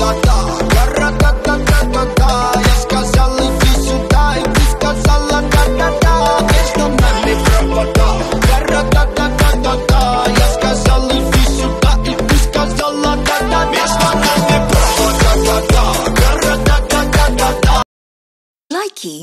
да-да-да Гора-да-да-да-да-да Я сказал иди сюда, и ты сказала да-да-да Между нами провода Гора-да-да-да-да-да Я сказал иди сюда, и ты сказала да-да-да Между нами провода, да-да Гора-да-да-да-да-да Likey